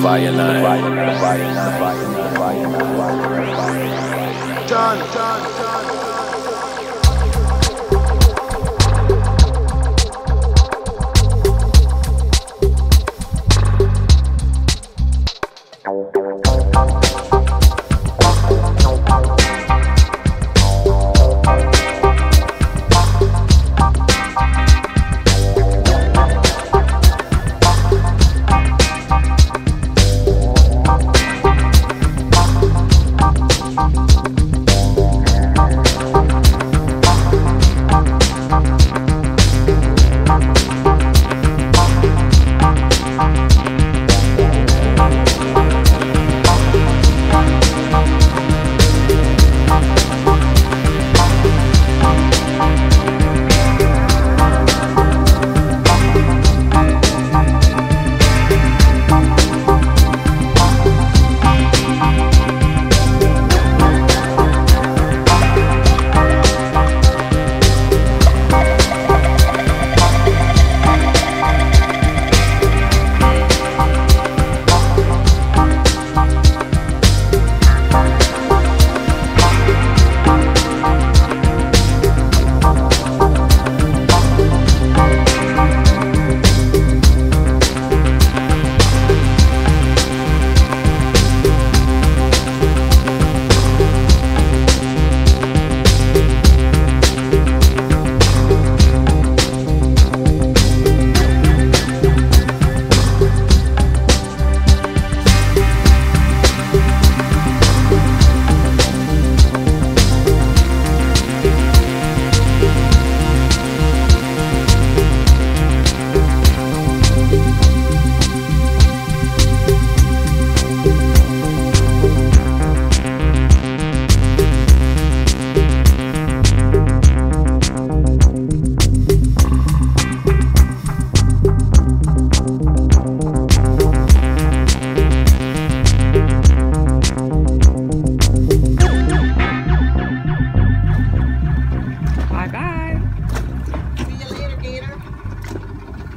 of Ionine. Done, done,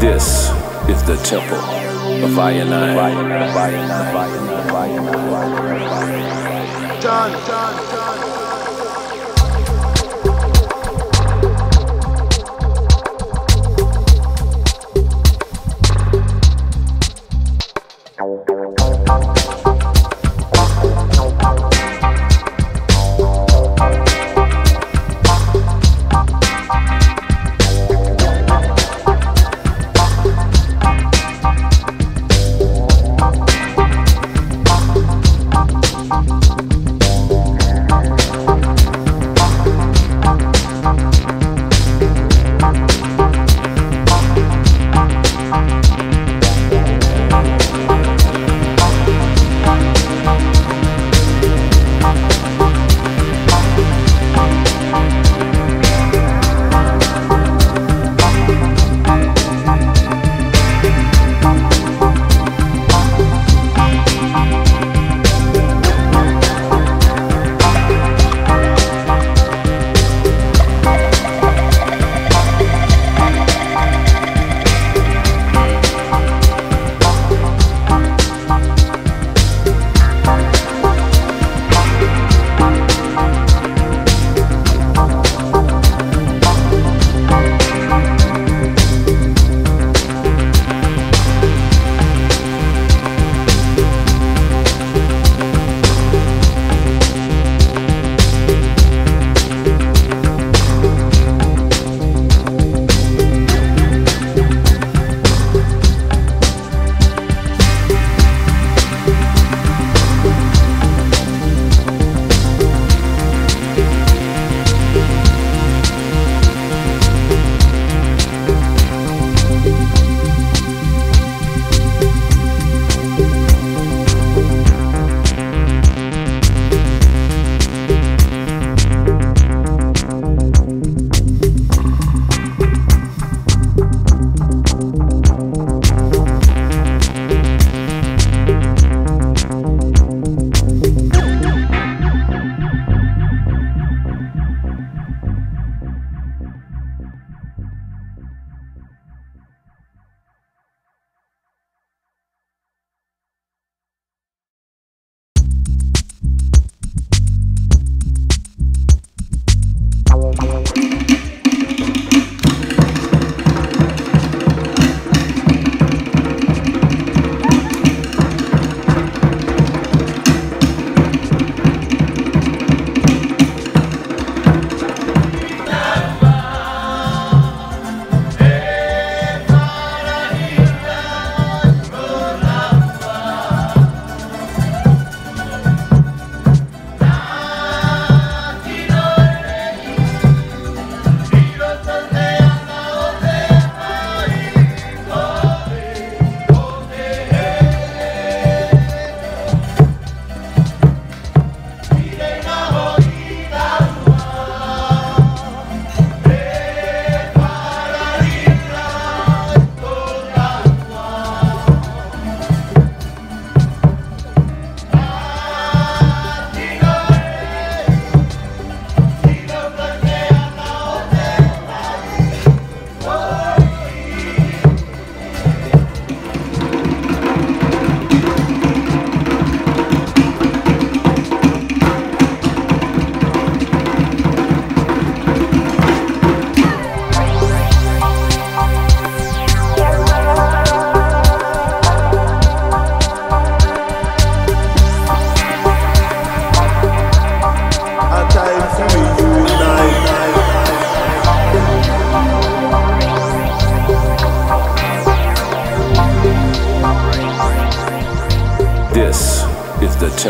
This is the temple. Of Ionine. John, John, John.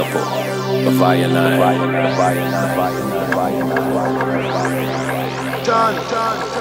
simple. The fire nine. The fire nine. The fire nine. The fire nine. Done. Done.